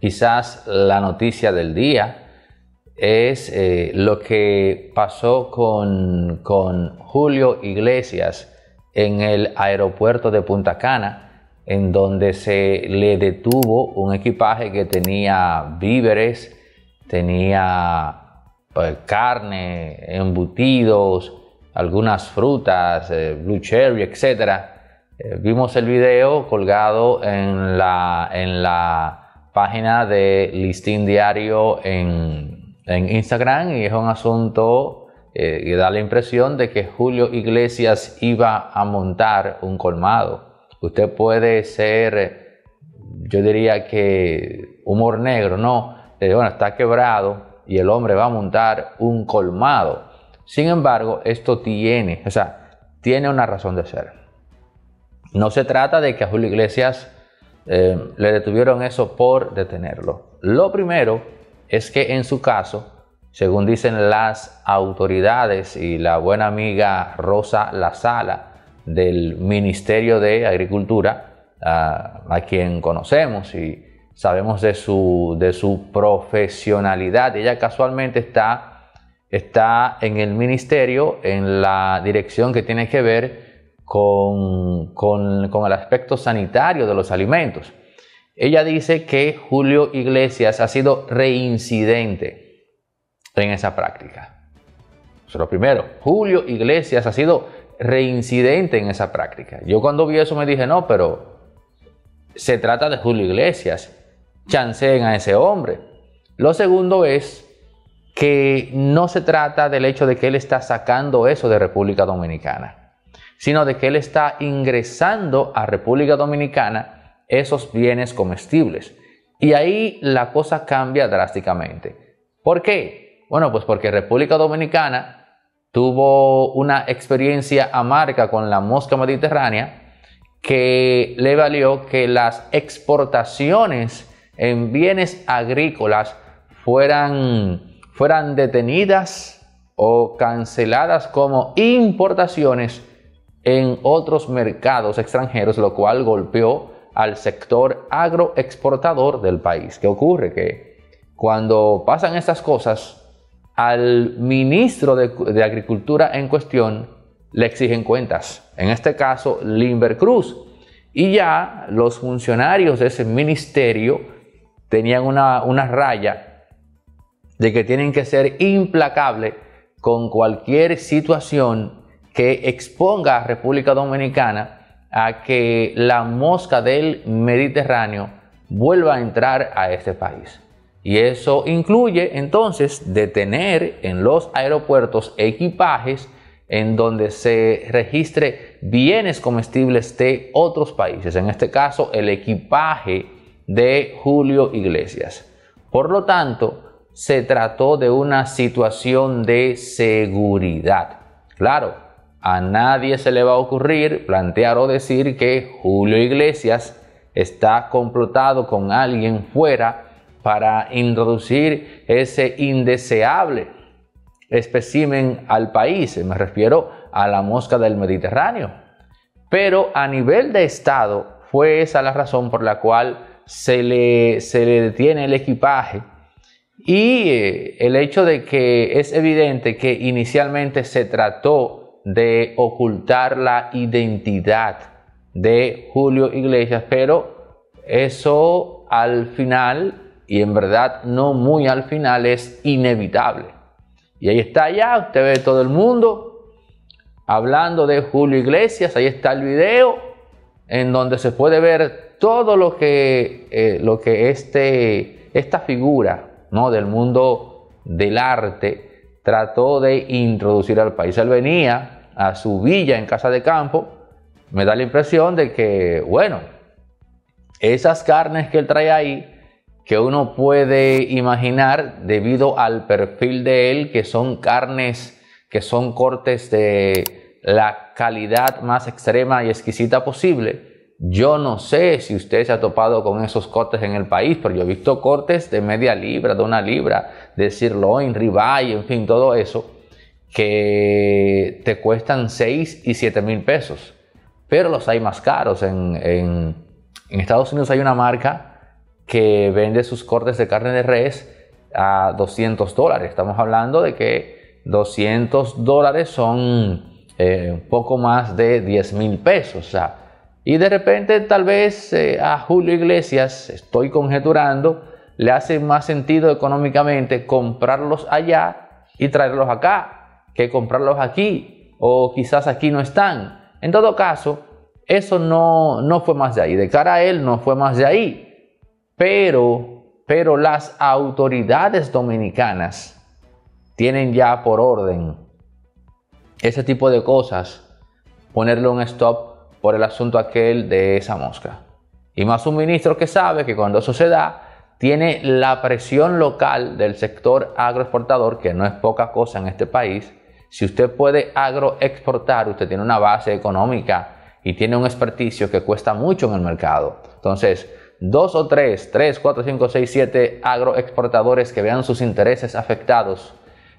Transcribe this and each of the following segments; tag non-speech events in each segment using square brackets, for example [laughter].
quizás la noticia del día es eh, lo que pasó con, con Julio Iglesias en el aeropuerto de Punta Cana, en donde se le detuvo un equipaje que tenía víveres, tenía pues, carne, embutidos, algunas frutas, eh, blue cherry, etc. Eh, vimos el video colgado en la, en la página de Listín Diario en, Instagram y es un asunto eh, que da la impresión de que Julio Iglesias iba a montar un colmado. Usted puede ser, yo diría que humor negro, ¿no? bueno, está quebrado y el hombre va a montar un colmado. Sin embargo, esto tiene, o sea, tiene una razón de ser. No se trata de que a Julio Iglesias eh, le detuvieron eso por detenerlo. Lo primero es que en su caso, según dicen las autoridades y la buena amiga Rosa Lazala del Ministerio de Agricultura, a quien conocemos y sabemos de su, de su profesionalidad, ella casualmente está está en el ministerio, en la dirección que tiene que ver con, el aspecto sanitario de los alimentos. Ella dice que Julio Iglesias ha sido reincidente en esa práctica. Eso es lo primero. Julio Iglesias ha sido reincidente en esa práctica. Yo cuando vi eso me dije, no, pero se trata de Julio Iglesias. Chanceen a ese hombre. Lo segundo es que no se trata del hecho de que él está sacando eso de República Dominicana, sino de que él está ingresando a República Dominicana esos bienes comestibles. Y ahí la cosa cambia drásticamente. ¿Por qué? Bueno, pues porque República Dominicana tuvo una experiencia amarga con la mosca mediterránea que le valió que las exportaciones en bienes agrícolas fueran fueran detenidas o canceladas como importaciones en otros mercados extranjeros, lo cual golpeó al sector agroexportador del país. ¿Qué ocurre? Que cuando pasan estas cosas, al ministro de, Agricultura en cuestión le exigen cuentas. En este caso, Limber Cruz. Y ya los funcionarios de ese ministerio tenían una, una raya de que tienen que ser implacables con cualquier situación que exponga a República Dominicana a que la mosca del Mediterráneo vuelva a entrar a este país. Y eso incluye entonces detener en los aeropuertos equipajes en donde se registre bienes comestibles de otros países, en este caso el equipaje de Julio Iglesias. Por lo tanto, se trató de una situación de seguridad. Claro, a nadie se le va a ocurrir plantear o decir que Julio Iglesias está complotado con alguien fuera para introducir ese indeseable espécimen al país. Me refiero a la mosca del Mediterráneo. Pero a nivel de Estado fue esa la razón por la cual se le, se le detiene el equipaje y eh, el hecho de que es evidente que inicialmente se trató de ocultar la identidad de Julio Iglesias, pero eso al final, y en verdad no muy al final, es inevitable. Y ahí está ya, usted ve todo el mundo hablando de Julio Iglesias, ahí está el video en donde se puede ver todo lo que, eh, lo que este, esta figura ¿no? del mundo del arte trató de introducir al país. Él venía a su villa en casa de campo, me da la impresión de que, bueno, esas carnes que él trae ahí, que uno puede imaginar debido al perfil de él, que son carnes, que son cortes de la calidad más extrema y exquisita posible, yo no sé si usted se ha topado con esos cortes en el país, pero yo he visto cortes de media libra, de una libra, de sirloin, ribeye, en fin, todo eso, que te cuestan 6 y 7 mil pesos. Pero los hay más caros. En, Estados Unidos hay una marca que vende sus cortes de carne de res a 200 dólares. Estamos hablando de que 200 dólares son eh, un poco más de 10 mil pesos. y de repente tal vez eh, a Julio Iglesias, estoy conjeturando, le hace más sentido económicamente comprarlos allá y traerlos acá que comprarlos aquí o quizás aquí no están. En todo caso, eso no, no fue más de ahí. De cara a él no fue más de ahí. Pero, pero las autoridades dominicanas tienen ya por orden ese tipo de cosas, ponerle un stop por el asunto aquel de esa mosca. Y más un ministro que sabe que cuando eso se da, tiene la presión local del sector agroexportador, que no es poca cosa en este país. Si usted puede agroexportar, usted tiene una base económica y tiene un experticio que cuesta mucho en el mercado. Entonces, dos o tres, tres, cuatro, cinco, seis, siete agroexportadores que vean sus intereses afectados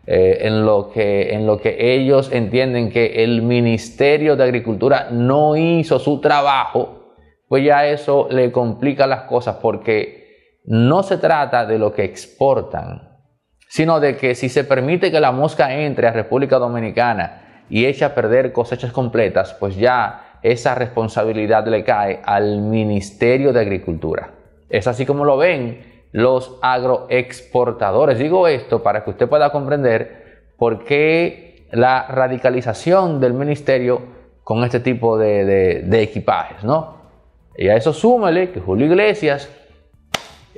eh, en, lo que, en lo que ellos entienden que el Ministerio de Agricultura no hizo su trabajo, pues ya eso le complica las cosas porque no se trata de lo que exportan, sino de que si se permite que la mosca entre a República Dominicana y eche a perder cosechas completas, pues ya esa responsabilidad le cae al Ministerio de Agricultura. Es así como lo ven los agroexportadores. Digo esto para que usted pueda comprender por qué la radicalización del ministerio con este tipo de, equipajes, ¿no? Y a eso súmale que Julio Iglesias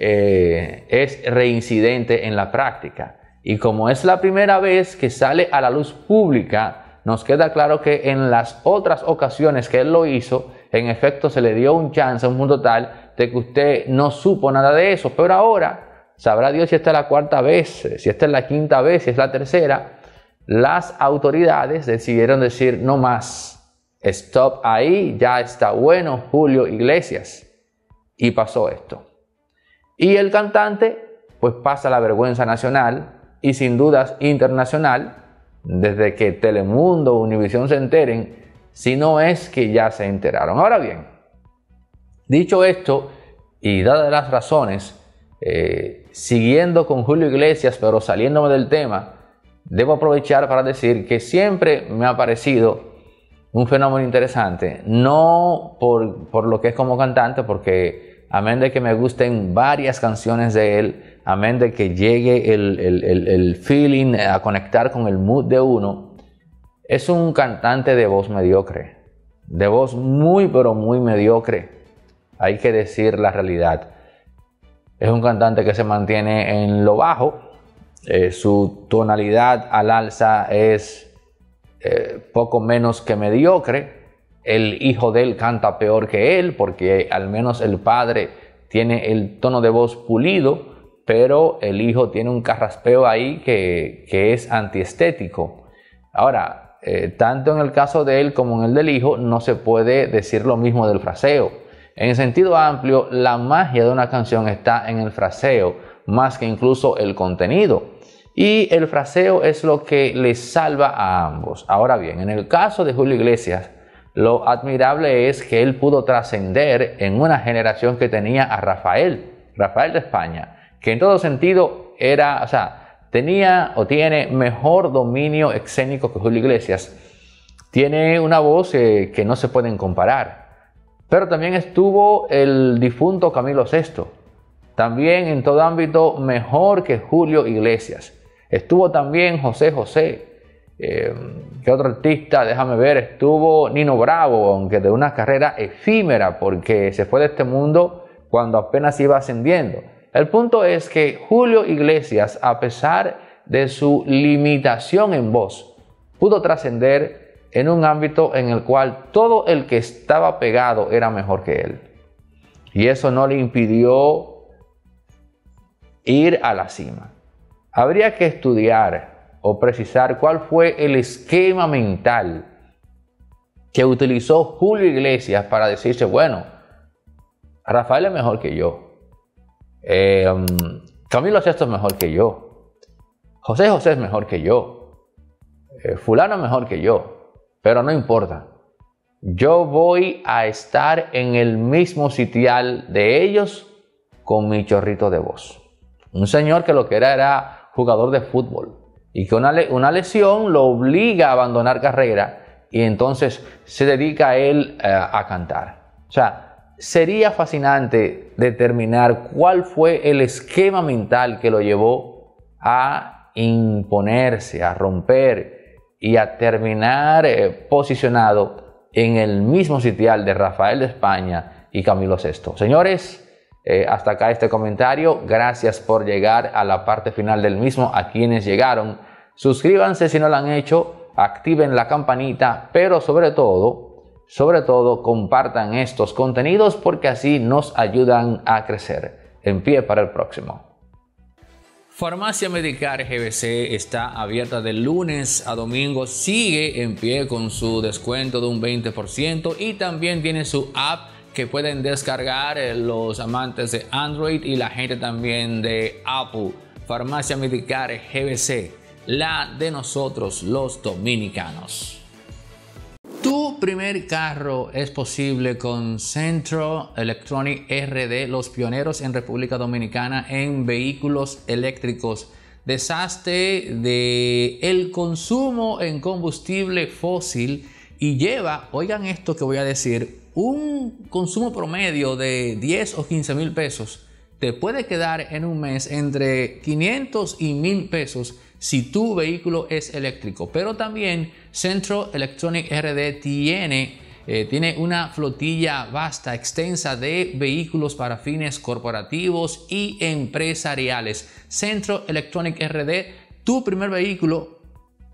eh, es reincidente en la práctica. Y como es la primera vez que sale a la luz pública, nos queda claro que en las otras ocasiones que él lo hizo, en efecto se le dio un chance, un mundo tal de que usted no supo nada de eso, pero ahora sabrá Dios si esta es la cuarta vez, si esta es la quinta vez, si es la tercera. Las autoridades decidieron decir no más, stop ahí, ya está bueno Julio Iglesias. Y pasó esto. Y el cantante pues pasa la vergüenza nacional y sin dudas internacional, desde que Telemundo, Univisión se enteren, si no es que ya se enteraron. Ahora bien, Dicho esto, y dadas las razones, eh, siguiendo con Julio Iglesias, pero saliéndome del tema, debo aprovechar para decir que siempre me ha parecido un fenómeno interesante, no por, lo que es como cantante, porque amén de que me gusten varias canciones de él, amén de que llegue el, el feeling a conectar con el mood de uno, es un cantante de voz mediocre, de voz muy pero muy mediocre. Hay que decir la realidad. Es un cantante que se mantiene en lo bajo, eh, su tonalidad al alza es eh, poco menos que mediocre. El hijo de él canta peor que él porque al menos el padre tiene el tono de voz pulido, pero el hijo tiene un carraspeo ahí que, es antiestético. Ahora, eh, tanto en el caso de él como en el del hijo, no se puede decir lo mismo del fraseo. En sentido amplio, la magia de una canción está en el fraseo, más que incluso el contenido. Y el fraseo es lo que le salva a ambos. Ahora bien, en el caso de Julio Iglesias, lo admirable es que él pudo trascender en una generación que tenía a Rafael, Rafael de España, que en todo sentido era, o sea, tenía o tiene mejor dominio escénico que Julio Iglesias. Tiene una voz eh, que no se pueden comparar. Pero también estuvo el difunto Camilo VI, también en todo ámbito mejor que Julio Iglesias. Estuvo también José José, eh, que otro artista, déjame ver, estuvo Nino Bravo, aunque de una carrera efímera, porque se fue de este mundo cuando apenas iba ascendiendo. El punto es que Julio Iglesias, a pesar de su limitación en voz, pudo trascender en un ámbito en el cual todo el que estaba pegado era mejor que él. Y eso no le impidió ir a la cima. Habría que estudiar o precisar cuál fue el esquema mental que utilizó Julio Iglesias para decirse, bueno, Rafael es mejor que yo. Eh, um, Camilo Sesto es mejor que yo. José José es mejor que yo. Eh, fulano es mejor que yo. Pero no importa. Yo voy a estar en el mismo sitial de ellos con mi chorrito de voz. Un señor que lo que era era jugador de fútbol y que una, una lesión lo obliga a abandonar carrera y entonces se dedica a él eh, a cantar. O sea, sería fascinante determinar cuál fue el esquema mental que lo llevó a imponerse, a romper y a terminar eh, posicionado en el mismo sitial de Rafael de España y Camilo VI. Señores, eh, hasta acá este comentario. Gracias por llegar a la parte final del mismo. A quienes llegaron, suscríbanse si no lo han hecho, activen la campanita, pero sobre todo, sobre todo, compartan estos contenidos porque así nos ayudan a crecer. En pie para el próximo. Farmacia Medicar GBC está abierta de lunes a domingo, sigue en pie con su descuento de un 20% y también tiene su app que pueden descargar eh, los amantes de Android y la gente también de Apple. Farmacia Medicar GBC, la de nosotros los dominicanos. Tu primer carro es posible con Centro Electronic RD, los pioneros en República Dominicana en vehículos eléctricos. Desastre de el consumo en combustible fósil y lleva, oigan esto que voy a decir, un consumo promedio de 10 o 15 mil pesos te puede quedar en un mes entre 500 y 1000 pesos si tu vehículo es eléctrico. Pero también Centro Electronic RD tiene, eh, tiene una flotilla vasta, extensa de vehículos para fines corporativos y empresariales. Centro Electronic RD, tu primer vehículo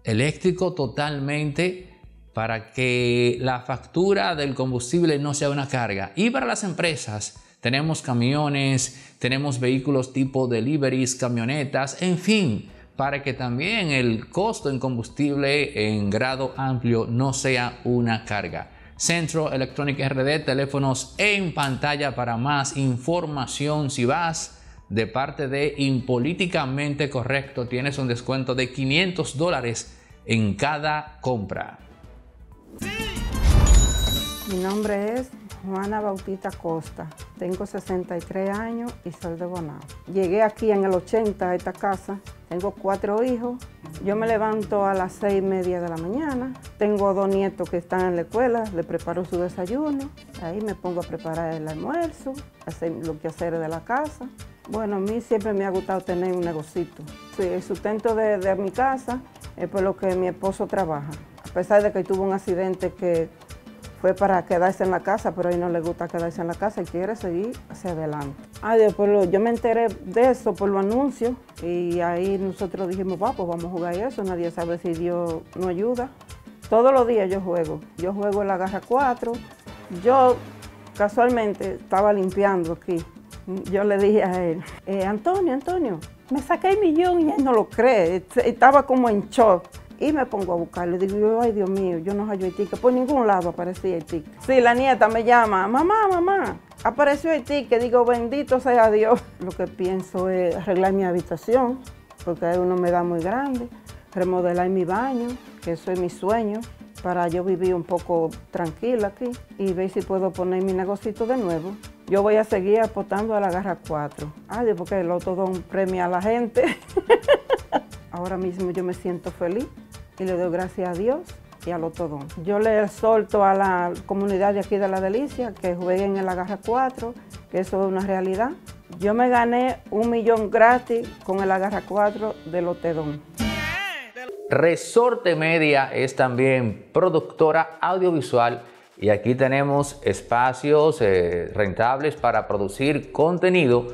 eléctrico totalmente para que la factura del combustible no sea una carga. Y para las empresas, tenemos camiones, tenemos vehículos tipo deliveries, camionetas, en fin, para que también el costo en combustible en grado amplio no sea una carga. Centro Electronic RD, teléfonos en pantalla para más información. Si vas de parte de Impolíticamente Correcto, tienes un descuento de 500 dólares en cada compra. Mi nombre es Juana Bautista Costa, tengo 63 años y soy de Bonao. Llegué aquí en el 80 a esta casa, tengo cuatro hijos, yo me levanto a las seis y media de la mañana, tengo dos nietos que están en la escuela, le preparo su desayuno, ahí me pongo a preparar el almuerzo, hacer lo que hacer de la casa. Bueno, a mí siempre me ha gustado tener un negocito. el sustento de mi casa es por lo que mi esposo trabaja a pesar de que tuvo un accidente que fue para quedarse en la casa, pero a él no le gusta quedarse en la casa y quiere seguir hacia adelante. Ah, después yo me enteré de eso por los anuncios y ahí nosotros dijimos, va, pues vamos a jugar eso, nadie sabe si Dios nos ayuda. Todos los días yo juego, yo juego la garra 4. Yo casualmente estaba limpiando aquí. Yo le dije a él, eh, Antonio, Antonio, me saqué el millón y él no lo cree, estaba como en shock. Y me pongo a buscarlo. Digo, ay Dios mío, yo no hallo el ticket. Por ningún lado aparecía el ticket. Sí, la nieta me llama, mamá, mamá, apareció el ticket. Digo, bendito sea Dios. Lo que pienso es arreglar mi habitación, porque hay uno me da muy grande. Remodelar mi baño, que eso es mi sueño, para yo vivir un poco tranquila aquí y ver si puedo poner mi negocito de nuevo. Yo voy a seguir apostando a la garra 4. Ay, porque el un premia a la gente. [laughs] Ahora mismo yo me siento feliz y le doy gracias a Dios y al Otodón. Yo le exhorto a la comunidad de aquí de La Delicia que jueguen en la Garra 4, que eso es una realidad. Yo me gané un millón gratis con el Agarra 4 del Otedón. Resorte Media es también productora audiovisual y aquí tenemos espacios eh, rentables para producir contenido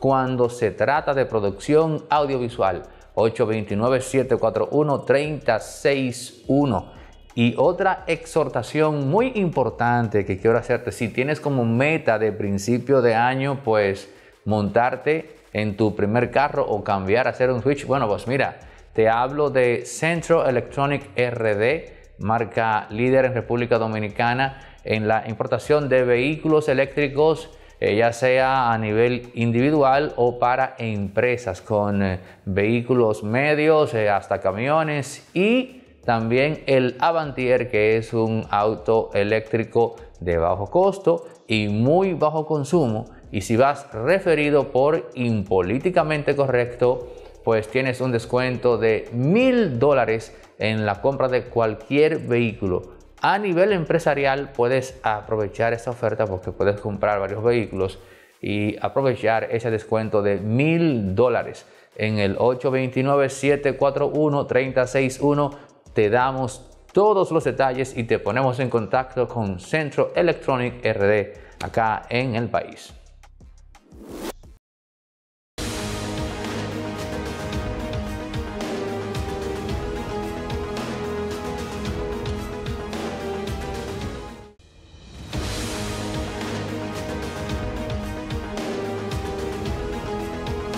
cuando se trata de producción audiovisual. 829-741-3061. Y otra exhortación muy importante que quiero hacerte, si tienes como meta de principio de año, pues montarte en tu primer carro o cambiar hacer un switch, bueno, pues mira, te hablo de Centro Electronic RD, marca líder en República Dominicana en la importación de vehículos eléctricos, eh, ya sea a nivel individual o para empresas con eh, vehículos medios eh, hasta camiones y también el Avantier que es un auto eléctrico de bajo costo y muy bajo consumo y si vas referido por impolíticamente correcto pues tienes un descuento de mil dólares en la compra de cualquier vehículo. A nivel empresarial puedes aprovechar esta oferta porque puedes comprar varios vehículos y aprovechar ese descuento de mil dólares. En el 829-741-361 te damos todos los detalles y te ponemos en contacto con Centro Electronic RD acá en el país.